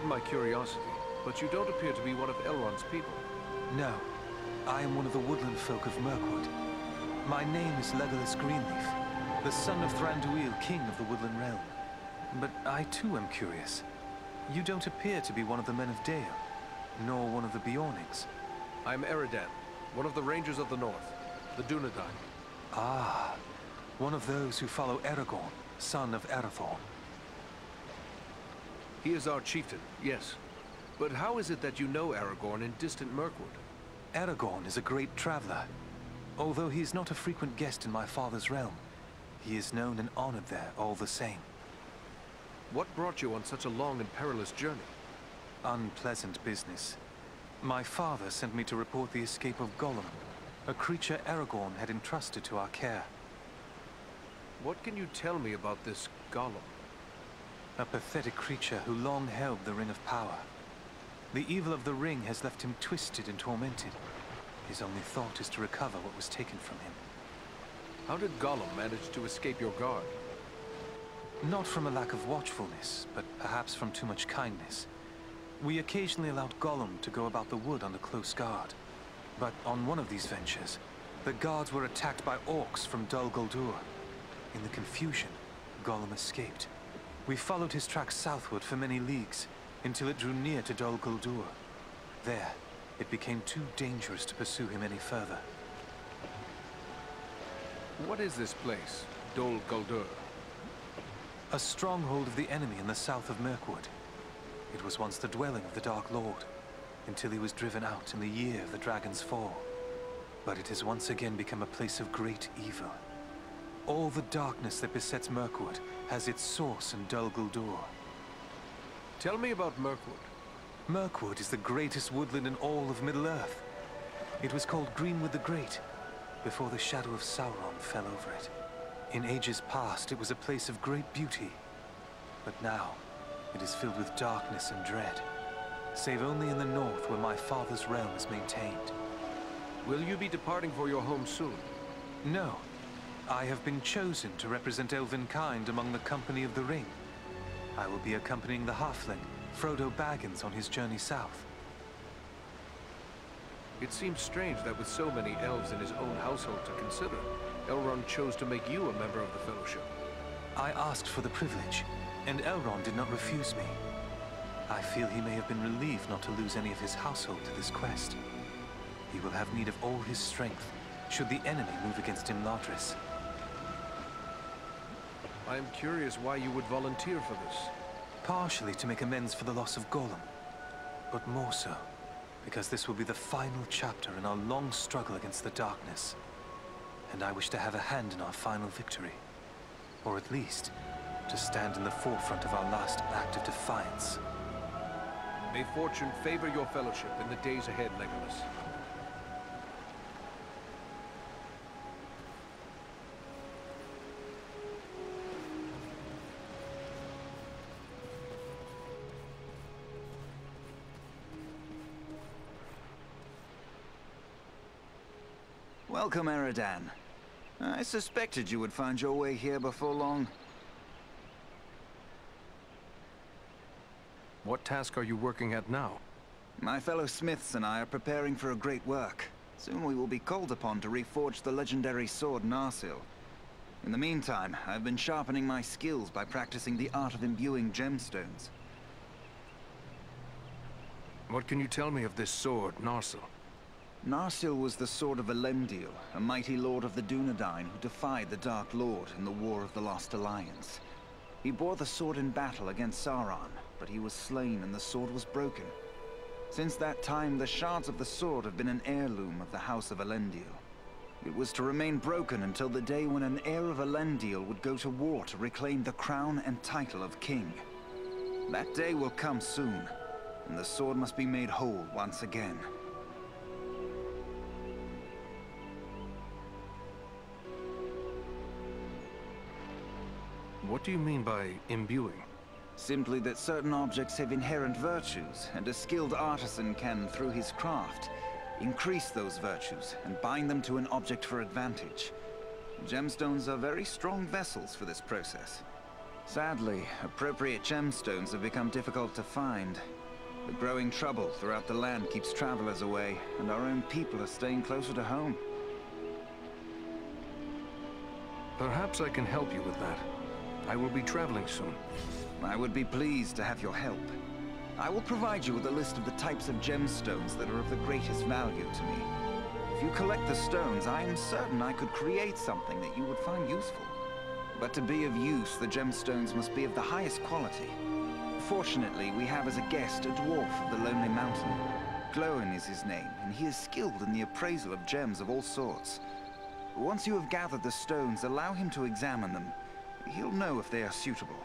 Pardon my curiosity, but you don't appear to be one of Elrond's people. No. I am one of the woodland folk of Mirkwood. My name is Legolas Greenleaf, the son of Thranduil, king of the Woodland Realm. But I too am curious. You don't appear to be one of the men of Dale, nor one of the Beornings. I'm Eradan, one of the Rangers of the North, the Dunedain. Ah, one of those who follow Aragorn, son of Arathorn. He is our chieftain, yes. But how is it that you know Aragorn in distant Mirkwood? Aragorn is a great traveler. Although he is not a frequent guest in my father's realm, he is known and honored there all the same. What brought you on such a long and perilous journey? Unpleasant business. My father sent me to report the escape of Gollum, a creature Aragorn had entrusted to our care. What can you tell me about this Gollum? A pathetic creature who long held the Ring of Power. The evil of the ring has left him twisted and tormented. His only thought is to recover what was taken from him. How did Gollum manage to escape your guard? Not from a lack of watchfulness, but perhaps from too much kindness. We occasionally allowed Gollum to go about the wood under close guard. But on one of these ventures, the guards were attacked by orcs from Dol Guldur. In the confusion, Gollum escaped. We followed his tracks southward for many leagues, until it drew near to Dol Guldur. There, it became too dangerous to pursue him any further. What is this place, Dol Guldur? A stronghold of the enemy in the south of Mirkwood. It was once the dwelling of the Dark Lord, until he was driven out in the year of the Dragon's Fall. But it has once again become a place of great evil. All the darkness that besets Mirkwood has its source in Dol Guldur. Tell me about Mirkwood. Mirkwood is the greatest woodland in all of Middle-earth. It was called Greenwood the Great, before the shadow of Sauron fell over it. In ages past, it was a place of great beauty. But now, it is filled with darkness and dread. Save only in the north where my father's realm is maintained. Will you be departing for your home soon? No. I have been chosen to represent Elvenkind among the Company of the Ring. I will be accompanying the halfling, Frodo Baggins, on his journey south. It seems strange that with so many elves in his own household to consider, Elrond chose to make you a member of the Fellowship. I asked for the privilege, and Elrond did not refuse me. I feel he may have been relieved not to lose any of his household to this quest. He will have need of all his strength, should the enemy move against him Imladris. I am curious why you would volunteer for this. Partially to make amends for the loss of Gollum, but more so because this will be the final chapter in our long struggle against the darkness. And I wish to have a hand in our final victory. Or at least, to stand in the forefront of our last act of defiance. May fortune favor your fellowship in the days ahead, Legolas. Welcome, Eradan. I suspected you would find your way here before long. What task are you working at now? My fellow smiths and I are preparing for a great work. Soon we will be called upon to reforge the legendary sword Narsil. In the meantime, I've been sharpening my skills by practicing the art of imbuing gemstones. What can you tell me of this sword, Narsil? Narsil was the sword of Elendil, a mighty lord of the Dunedain who defied the Dark Lord in the War of the Last Alliance. He bore the sword in battle against Sauron, but he was slain and the sword was broken. Since that time, the shards of the sword have been an heirloom of the House of Elendil. It was to remain broken until the day when an heir of Elendil would go to war to reclaim the crown and title of king. That day will come soon, and the sword must be made whole once again. What do you mean by imbuing? Simply that certain objects have inherent virtues, and a skilled artisan can, through his craft, increase those virtues and bind them to an object for advantage. Gemstones are very strong vessels for this process. Sadly, appropriate gemstones have become difficult to find. The growing trouble throughout the land keeps travelers away, and our own people are staying closer to home. Perhaps I can help you with that. I will be traveling soon. I would be pleased to have your help. I will provide you with a list of the types of gemstones that are of the greatest value to me. If you collect the stones, I am certain I could create something that you would find useful. But to be of use, the gemstones must be of the highest quality. Fortunately, we have as a guest a dwarf of the Lonely Mountain. Glóin is his name, and he is skilled in the appraisal of gems of all sorts. Once you have gathered the stones, allow him to examine them. He'll know if they are suitable.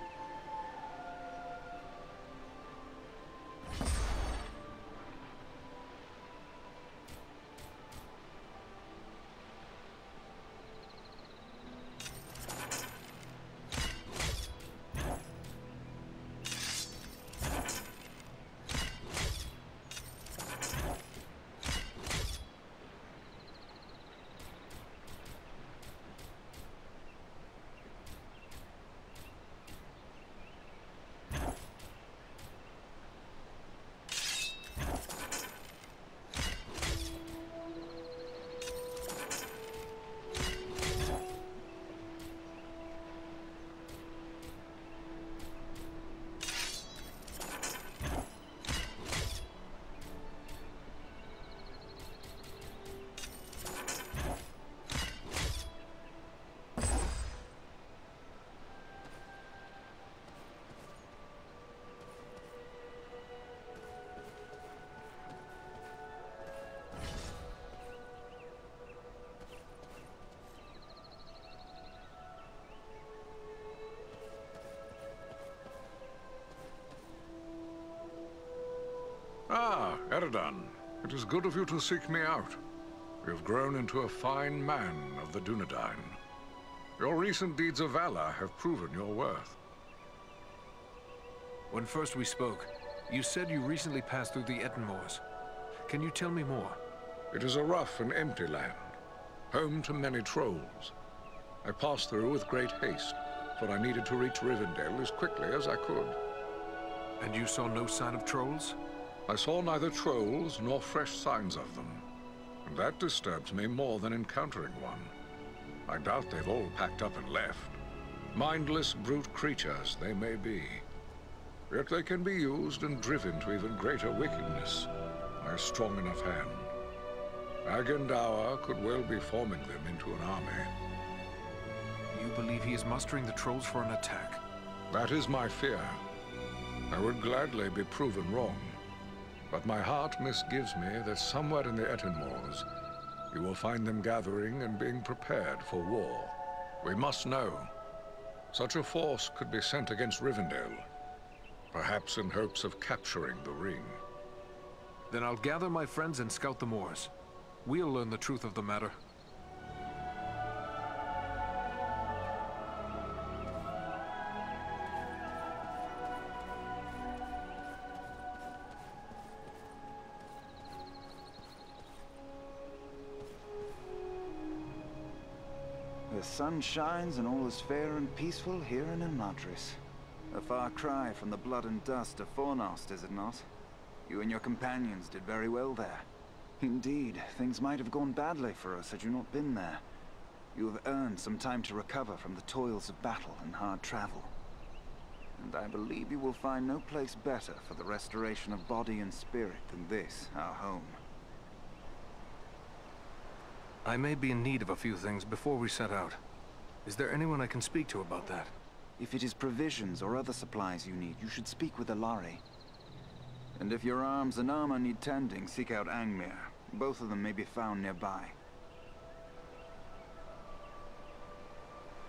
Eradan. It is good of you to seek me out. You have grown into a fine man of the Dunedain. Your recent deeds of valor have proven your worth. When first we spoke, you said you recently passed through the Etten Can you tell me more? It is a rough and empty land, home to many trolls. I passed through with great haste, for I needed to reach Rivendell as quickly as I could. And you saw no sign of trolls? I saw neither trolls nor fresh signs of them. And that disturbs me more than encountering one. I doubt they've all packed up and left. Mindless brute creatures they may be. Yet they can be used and driven to even greater wickedness by a strong enough hand. Agandaur could well be forming them into an army. You believe he is mustering the trolls for an attack? That is my fear. I would gladly be proven wrong. But my heart misgives me that somewhere in the Ettenmoors, you will find them gathering and being prepared for war. We must know. Such a force could be sent against Rivendell, perhaps in hopes of capturing the ring. Then I'll gather my friends and scout the moors. We'll learn the truth of the matter. Sun shines and all is fair and peaceful here in Imladris. A far cry from the blood and dust of Fornost, is it not? You and your companions did very well there. Indeed, things might have gone badly for us had you not been there. You have earned some time to recover from the toils of battle and hard travel. And I believe you will find no place better for the restoration of body and spirit than this, our home. I may be in need of a few things before we set out. Is there anyone I can speak to about that? If it is provisions or other supplies you need, you should speak with Allari. And if your arms and armor need tending, seek out Angmir. Both of them may be found nearby.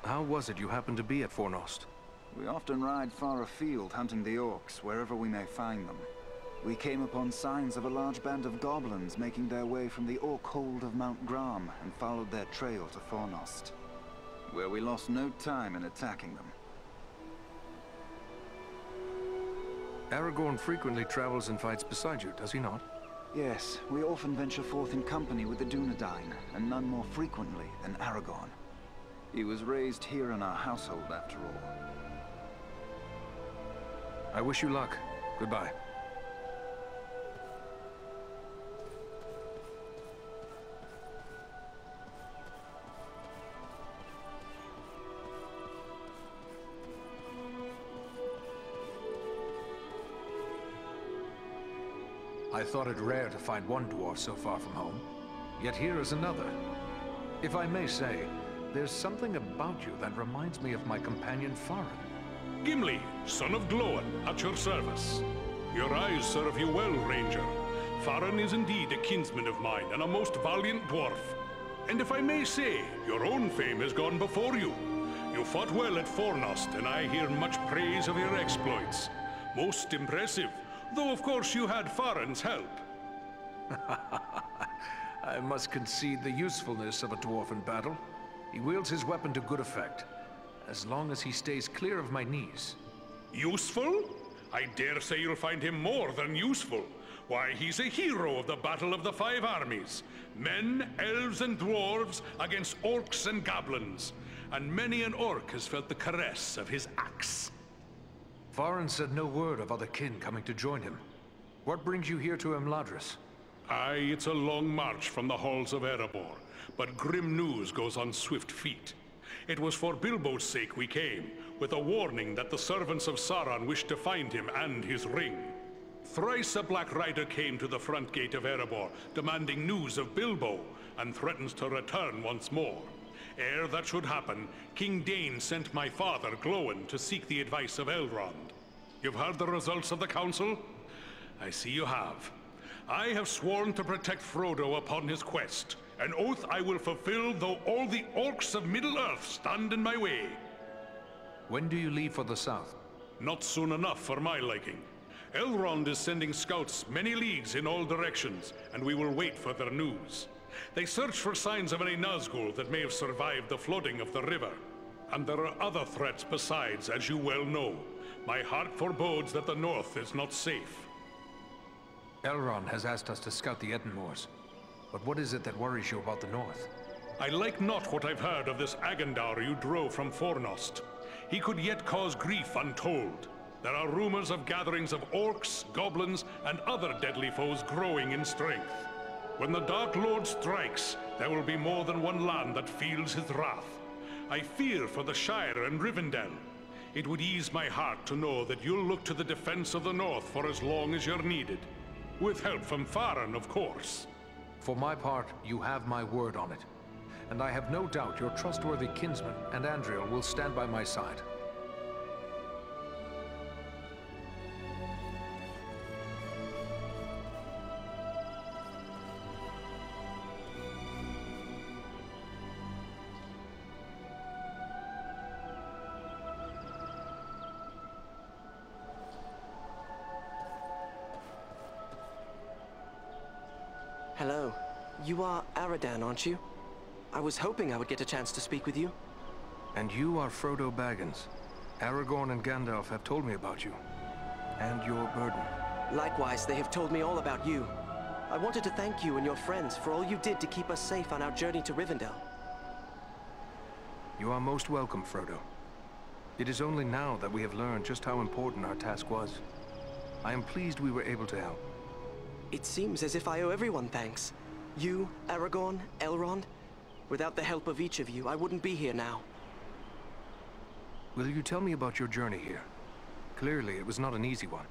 How was it you happened to be at Fornost? We often ride far afield hunting the orcs, wherever we may find them. We came upon signs of a large band of goblins making their way from the orc hold of Mount Gram and followed their trail to Fornost, where we lost no time in attacking them. Aragorn frequently travels and fights beside you, does he not? Yes, we often venture forth in company with the Dunedain, and none more frequently than Aragorn. He was raised here in our household, after all. I wish you luck. Goodbye. I thought it rare to find one dwarf so far from home. Yet here is another. If I may say, there's something about you that reminds me of my companion Farin. Gimli, son of Gloin, at your service. Your eyes serve you well, Ranger. Farin is indeed a kinsman of mine, and a most valiant dwarf. And if I may say, your own fame has gone before you. You fought well at Fornost, and I hear much praise of your exploits. Most impressive, though of course you had Farin's help. I must concede the usefulness of a dwarf in battle. He wields his weapon to good effect, as long as he stays clear of my knees. Useful? I dare say you'll find him more than useful. Why, he's a hero of the Battle of the Five Armies. Men, elves, and dwarves against orcs and goblins. And many an orc has felt the caress of his axe. Farin said no word of other kin coming to join him. What brings you here to Imladris? Aye, it's a long march from the halls of Erebor, but grim news goes on swift feet. It was for Bilbo's sake we came, with a warning that the servants of Sauron wished to find him and his ring. Thrice a Black Rider came to the front gate of Erebor, demanding news of Bilbo, and threatens to return once more. Ere that should happen, King Dain sent my father, Glóin, to seek the advice of Elrond. You've heard the results of the council? I see you have. I have sworn to protect Frodo upon his quest, an oath I will fulfill though all the orcs of Middle-earth stand in my way. When do you leave for the south? Not soon enough for my liking. Elrond is sending scouts many leagues in all directions, and we will wait for their news. They search for signs of any Nazgul that may have survived the flooding of the river. And there are other threats besides, as you well know. My heart forebodes that the north is not safe. Elrond has asked us to scout the Ettenmoors. But what is it that worries you about the north? I like not what I've heard of this Agandaur you drove from Fornost. He could yet cause grief untold. There are rumors of gatherings of orcs, goblins, and other deadly foes growing in strength. When the Dark Lord strikes, there will be more than one land that feels his wrath. I fear for the Shire and Rivendell. It would ease my heart to know that you'll look to the defense of the North for as long as you're needed. With help from Farin, of course. For my part, you have my word on it. And I have no doubt your trustworthy kinsman and Andriel will stand by my side. Aren't you? I was hoping I would get a chance to speak with you. And you are Frodo Baggins. Aragorn and Gandalf have told me about you. And your burden. Likewise, they have told me all about you. I wanted to thank you and your friends for all you did to keep us safe on our journey to Rivendell. You are most welcome, Frodo. It is only now that we have learned just how important our task was. I am pleased we were able to help. It seems as if I owe everyone thanks. You, Aragorn, Elrond. Without the help of each of you, I wouldn't be here now. Will you tell me about your journey here? Clearly, it was not an easy one.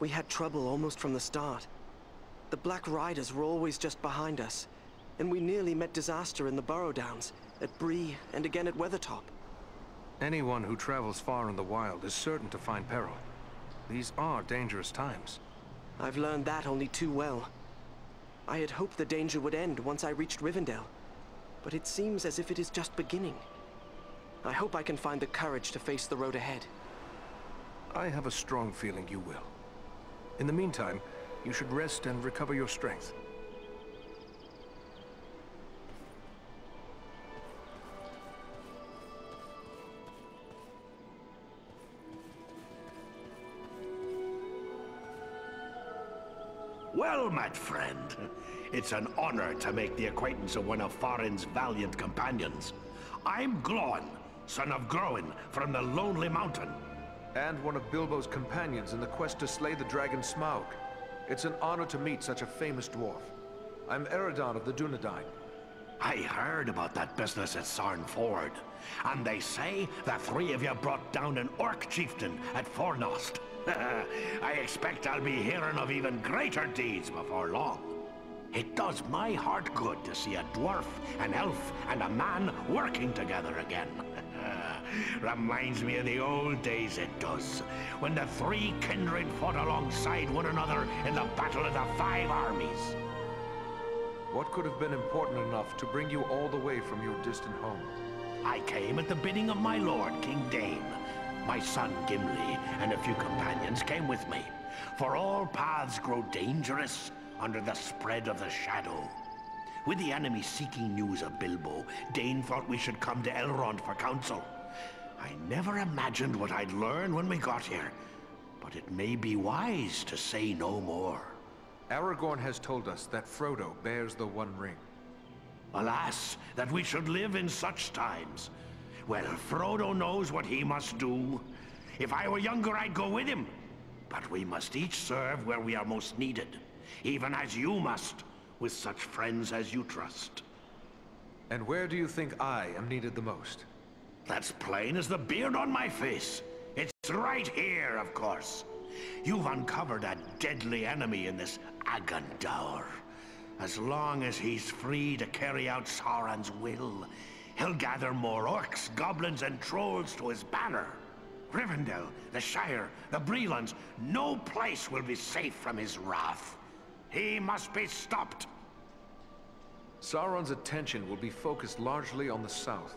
We had trouble almost from the start. The Black Riders were always just behind us, and we nearly met disaster in the Barrow Downs, at Bree, and again at Weathertop. Anyone who travels far in the wild is certain to find peril. These are dangerous times. I've learned that only too well. I had hoped the danger would end once I reached Rivendell, but it seems as if it is just beginning. I hope I can find the courage to face the road ahead. I have a strong feeling you will. In the meantime, you should rest and recover your strength. Well, met, friend, it's an honor to make the acquaintance of one of Farin's valiant companions. I'm Glóin, son of Gróin from the Lonely Mountain. and one of Bilbo's companions in the quest to slay the dragon Smaug. It's an honor to meet such a famous dwarf. I'm Eradan of the Dunedain. I heard about that business at Sarn Ford, and they say the three of you brought down an orc chieftain at Fornost. I expect I'll be hearing of even greater deeds before long. It does my heart good to see a dwarf, an elf, and a man working together again. Reminds me of the old days, it does, when the three kindred fought alongside one another in the Battle of the Five Armies. What could have been important enough to bring you all the way from your distant home? I came at the bidding of my lord, King Dain. My son Gimli and a few companions came with me. For all paths grow dangerous under the spread of the shadow. With the enemy seeking news of Bilbo, Dain thought we should come to Elrond for counsel. I never imagined what I'd learn when we got here, but it may be wise to say no more. Aragorn has told us that Frodo bears the One Ring. Alas, that we should live in such times. Well, Frodo knows what he must do. If I were younger, I'd go with him. But we must each serve where we are most needed, even as you must, with such friends as you trust. And where do you think I am needed the most? That's plain as the beard on my face. It's right here, of course. You've uncovered a deadly enemy in this Agandaur. As long as he's free to carry out Sauron's will, he'll gather more orcs, goblins, and trolls to his banner. Rivendell, the Shire, the Breelands, no place will be safe from his wrath. He must be stopped. Sauron's attention will be focused largely on the south.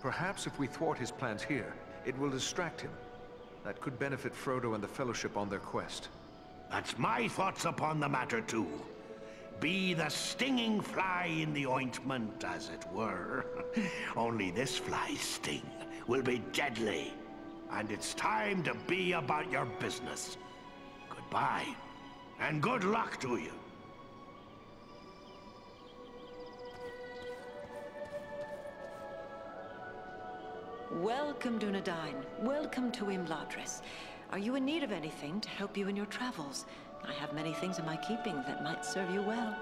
Perhaps if we thwart his plans here, it will distract him. That could benefit Frodo and the Fellowship on their quest. That's my thoughts upon the matter, too. Be the stinging fly in the ointment, as it were. Only this fly's sting will be deadly. And it's time to be about your business. Goodbye, and good luck to you. Welcome, Dunedain. Welcome to Imladris. Are you in need of anything to help you in your travels? I have many things in my keeping that might serve you well.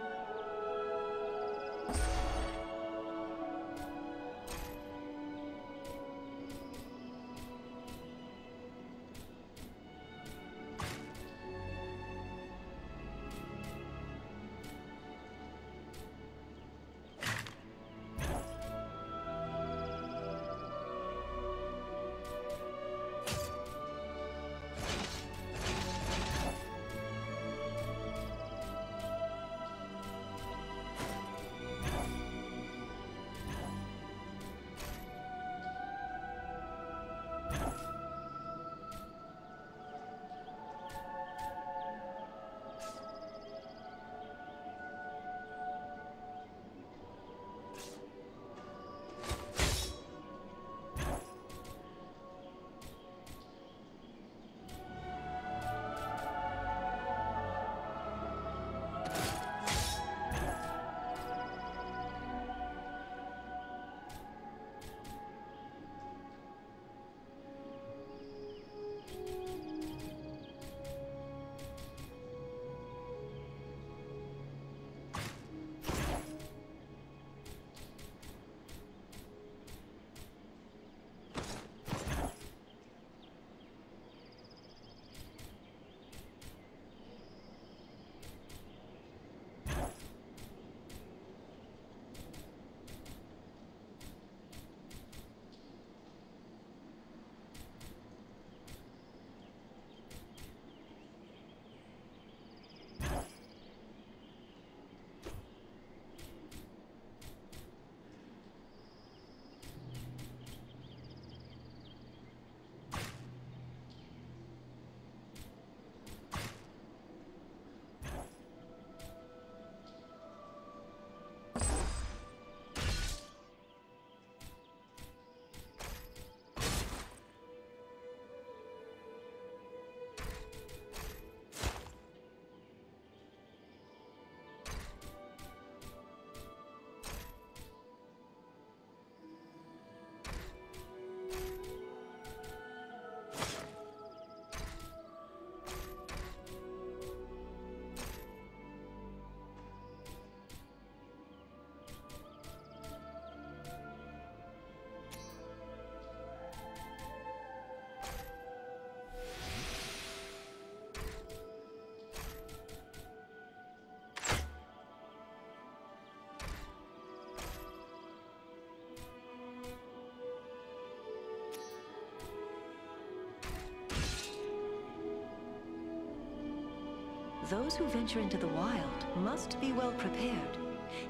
Those who venture into the wild must be well prepared.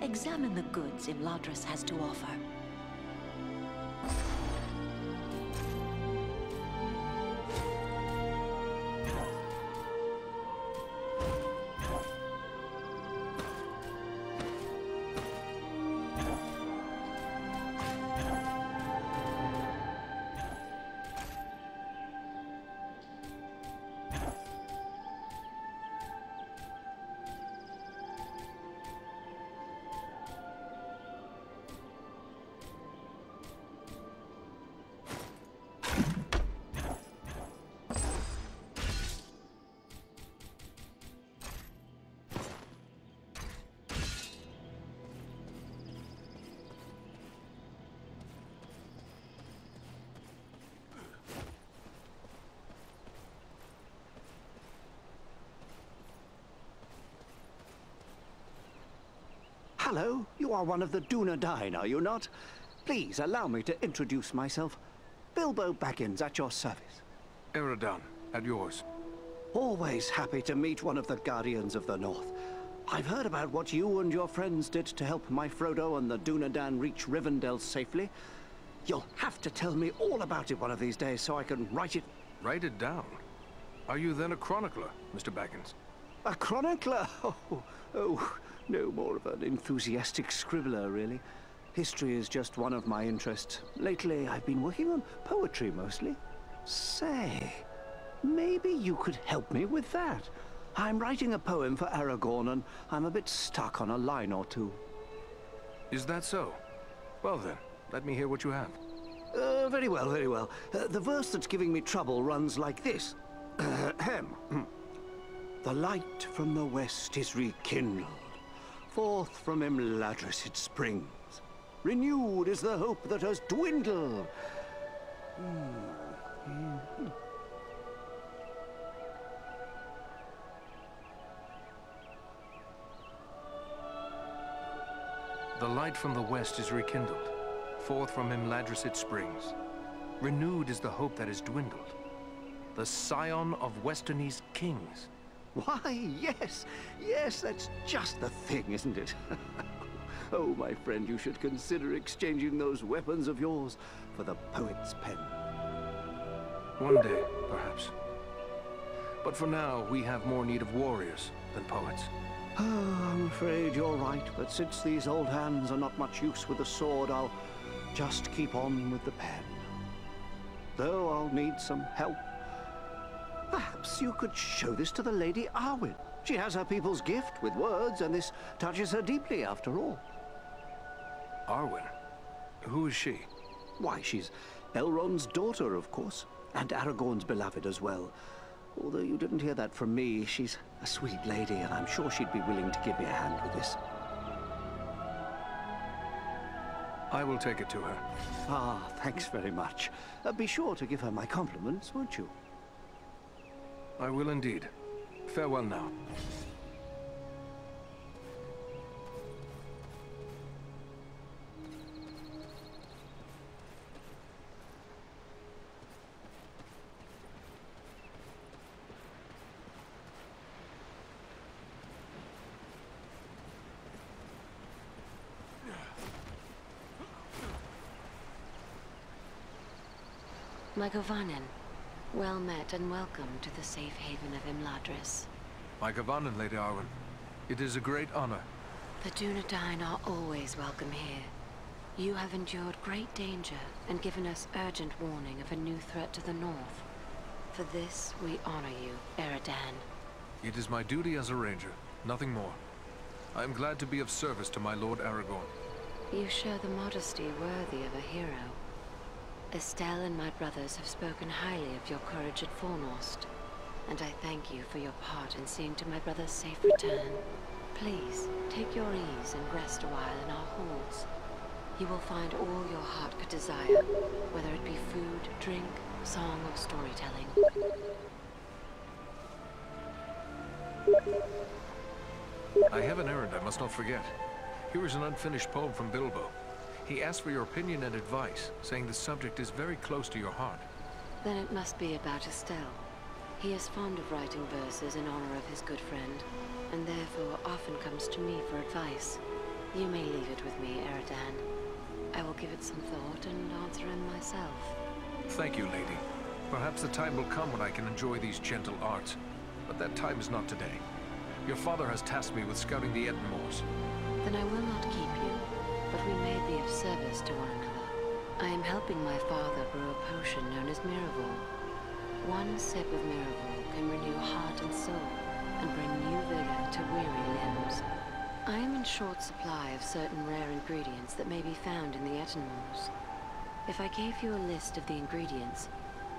Examine the goods Imladris has to offer. Hello, you are one of the Dunedain, are you not? Please allow me to introduce myself. Bilbo Baggins at your service. Eradan, at yours. Always happy to meet one of the Guardians of the North. I've heard about what you and your friends did to help my Frodo and the Dunedain reach Rivendell safely. You'll have to tell me all about it one of these days so I can write it... Write it down? Are you then a chronicler, Mr. Baggins? A chronicler? Oh, oh, no more of an enthusiastic scribbler, really. History is just one of my interests. Lately, I've been working on poetry, mostly. Say, maybe you could help me with that. I'm writing a poem for Aragorn, and I'm a bit stuck on a line or two. Is that so? Well then, let me hear what you have. Uh, very well, very well. Uh, the verse that's giving me trouble runs like this. The light from the west is rekindled. Forth from Imladris it springs. Renewed is the hope that has dwindled. The light from the west is rekindled. Forth from Imladris it springs. Renewed is the hope that has dwindled. The scion of Westernesse kings. Why, yes, yes, that's just the thing, isn't it? oh, my friend, you should consider exchanging those weapons of yours for the poet's pen. One day, perhaps. But for now, we have more need of warriors than poets. Oh, I'm afraid you're right, but since these old hands are not much use with a sword, I'll just keep on with the pen. Though I'll need some help. Perhaps you could show this to the Lady Arwen. She has her people's gift with words, and this touches her deeply after all. Arwen? Who is she? Why, she's Elrond's daughter, of course, and Aragorn's beloved as well. Although you didn't hear that from me, she's a sweet lady, and I'm sure she'd be willing to give me a hand with this. I will take it to her. Ah, thanks very much. Uh, be sure to give her my compliments, won't you? I will indeed. Farewell now. Mae govannen, well met and welcome to the safe haven of Imladris. Mae govannen, Lady Arwen. It is a great honor. The Dunedain are always welcome here. You have endured great danger and given us urgent warning of a new threat to the north. For this, we honor you, Eradan. It is my duty as a ranger, nothing more. I am glad to be of service to my Lord Aragorn. You show the modesty worthy of a hero. Estel and my brothers have spoken highly of your courage at Fornost, and I thank you for your part in seeing to my brother's safe return. Please, take your ease and rest a while in our halls. You will find all your heart could desire, whether it be food, drink, song, or storytelling. I have an errand I must not forget. Here is an unfinished poem from Bilbo. He asked for your opinion and advice, saying the subject is very close to your heart. Then it must be about Estel. He is fond of writing verses in honor of his good friend, and therefore often comes to me for advice. You may leave it with me, Eradan. I will give it some thought and answer him myself. Thank you, lady. Perhaps the time will come when I can enjoy these gentle arts, but that time is not today. Your father has tasked me with scouting the Ettenmoors. Then I will not keep you, but we may be of service to one another. I am helping my father brew a potion known as Miruvor. One sip of Miruvor can renew heart and soul, and bring new vigor to weary limbs. I am in short supply of certain rare ingredients that may be found in the Ettenmoors. If I gave you a list of the ingredients,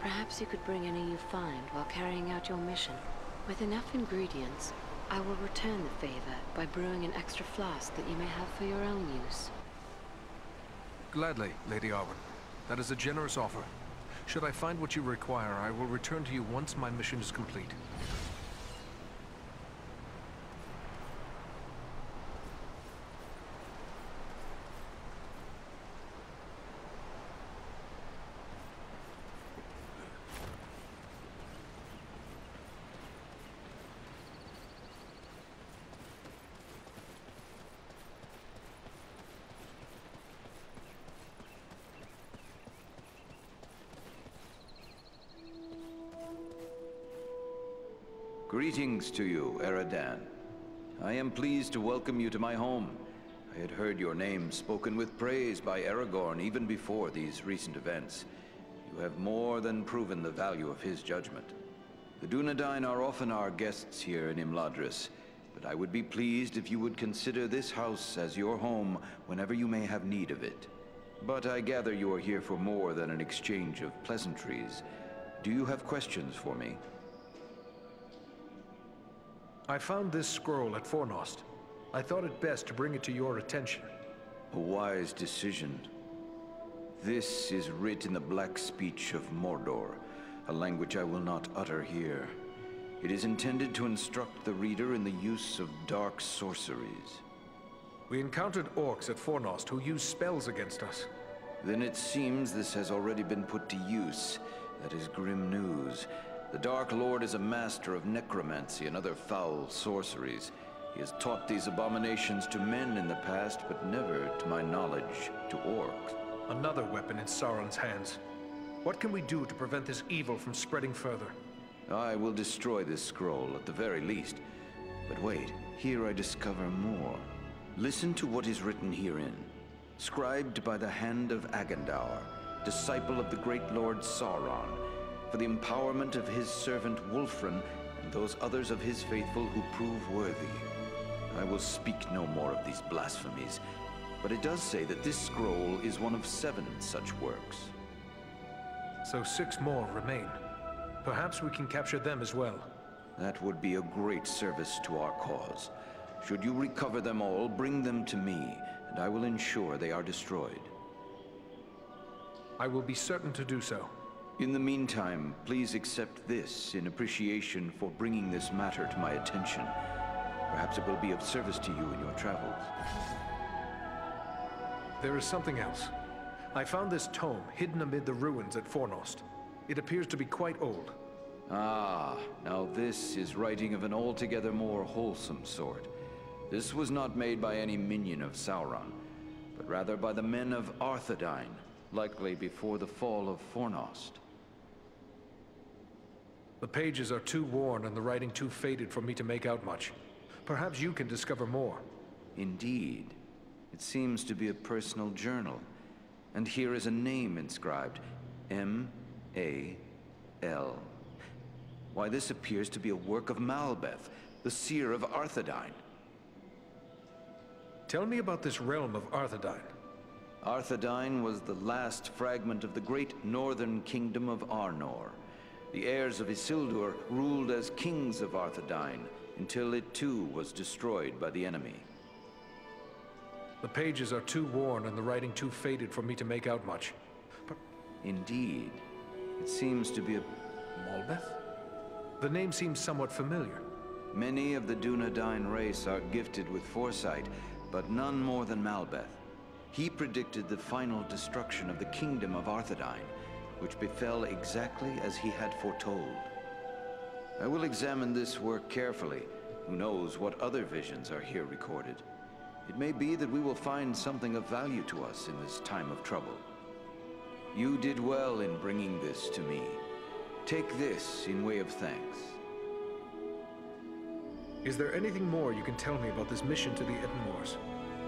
perhaps you could bring any you find while carrying out your mission. With enough ingredients, I will return the favor by brewing an extra flask that you may have for your own use. Gladly, Lady Arwen. That is a generous offer. Should I find what you require, I will return to you once my mission is complete. Greetings to you, Eradan. I am pleased to welcome you to my home. I had heard your name spoken with praise by Aragorn even before these recent events. You have more than proven the value of his judgment. The Dunedain are often our guests here in Imladris, but I would be pleased if you would consider this house as your home whenever you may have need of it. But I gather you are here for more than an exchange of pleasantries. Do you have questions for me? I found this scroll at Fornost. I thought it best to bring it to your attention. A wise decision. This is writ in the black speech of Mordor, a language I will not utter here. It is intended to instruct the reader in the use of dark sorceries. We encountered orcs at Fornost who used spells against us. Then it seems this has already been put to use. That is grim news. The Dark Lord is a master of necromancy and other foul sorceries. He has taught these abominations to men in the past, but never, to my knowledge, to orcs. Another weapon in Sauron's hands. What can we do to prevent this evil from spreading further? I will destroy this scroll, at the very least. But wait, here I discover more. Listen to what is written herein. Scribed by the hand of Agandaur, disciple of the great Lord Sauron, for the empowerment of his servant Wulfren and those others of his faithful who prove worthy. I will speak no more of these blasphemies, but it does say that this scroll is one of seven such works. So six more remain. Perhaps we can capture them as well. That would be a great service to our cause. Should you recover them all, bring them to me, and I will ensure they are destroyed. I will be certain to do so. In the meantime, please accept this in appreciation for bringing this matter to my attention. Perhaps it will be of service to you in your travels. There is something else. I found this tome hidden amid the ruins at Fornost. It appears to be quite old. Ah, now this is writing of an altogether more wholesome sort. This was not made by any minion of Sauron, but rather by the men of Arthedain, likely before the fall of Fornost. The pages are too worn and the writing too faded for me to make out much. Perhaps you can discover more. Indeed. It seems to be a personal journal. And here is a name inscribed. M-A-L. Why, this appears to be a work of Malbeth, the seer of Arthedain. Tell me about this realm of Arthedain. Arthedain was the last fragment of the great northern kingdom of Arnor. The heirs of Isildur ruled as kings of Arthedain until it too was destroyed by the enemy. The pages are too worn and the writing too faded for me to make out much. But... Indeed. It seems to be a... Malbeth? The name seems somewhat familiar. Many of the Dunedain race are gifted with foresight, but none more than Malbeth. He predicted the final destruction of the kingdom of Arthedain, which befell exactly as he had foretold. I will examine this work carefully. Who knows what other visions are here recorded. It may be that we will find something of value to us in this time of trouble. You did well in bringing this to me. Take this in way of thanks. Is there anything more you can tell me about this mission to the Etten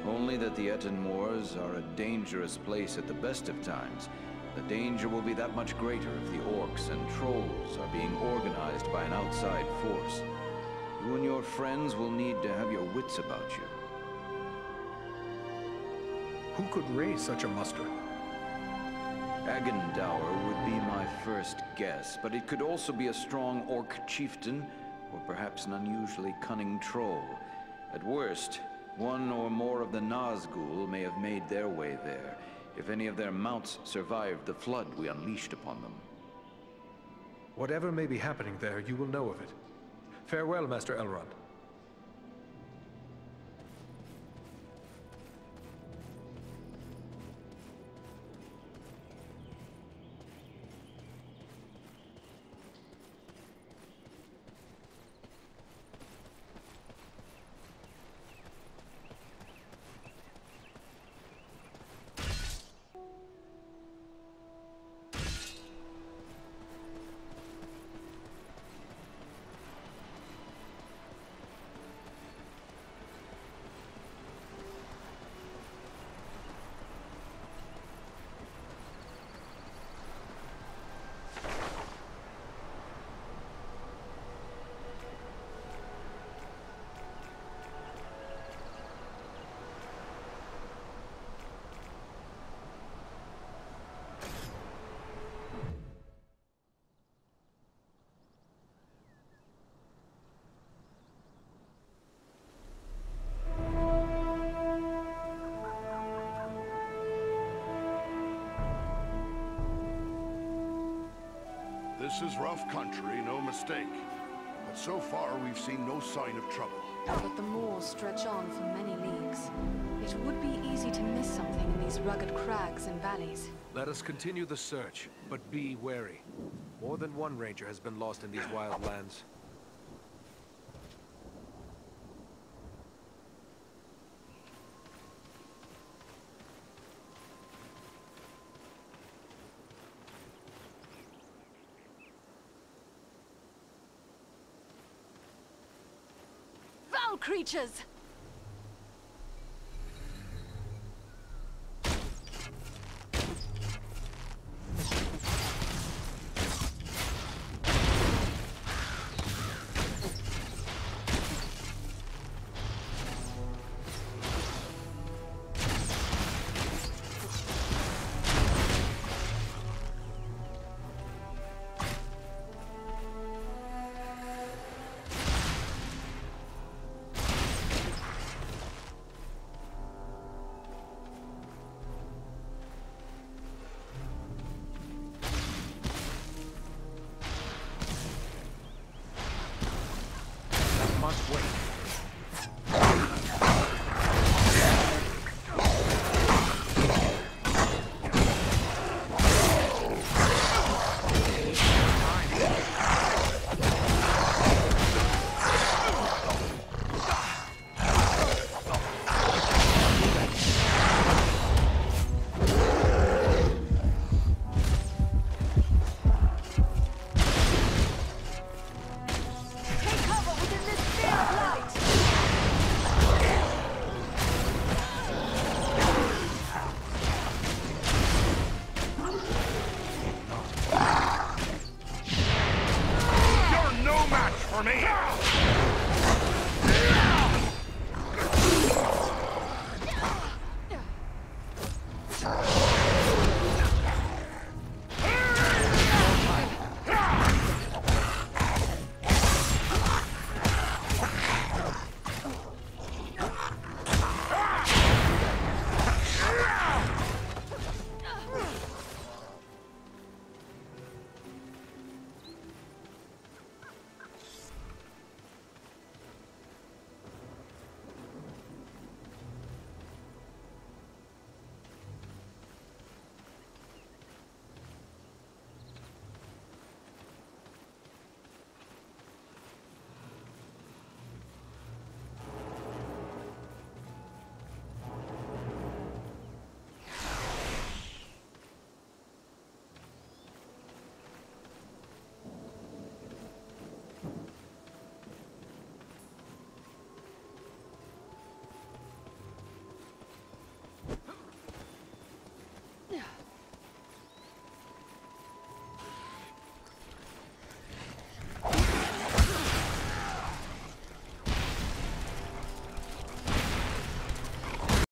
Only that the Ettenmoors are a dangerous place at the best of times. The danger will be that much greater if the orcs and trolls are being organized by an outside force. You and your friends will need to have your wits about you. Who could raise such a muster? Agandaur would be my first guess, but it could also be a strong orc chieftain, or perhaps an unusually cunning troll. At worst, one or more of the Nazgul may have made their way there, if any of their mounts survived the flood we unleashed upon them. Whatever may be happening there, you will know of it. Farewell, Master Elrond. This is rough country, no mistake. But so far, we've seen no sign of trouble. But the moors stretch on for many leagues. It would be easy to miss something in these rugged crags and valleys. Let us continue the search, but be wary. More than one ranger has been lost in these wild lands. Creatures!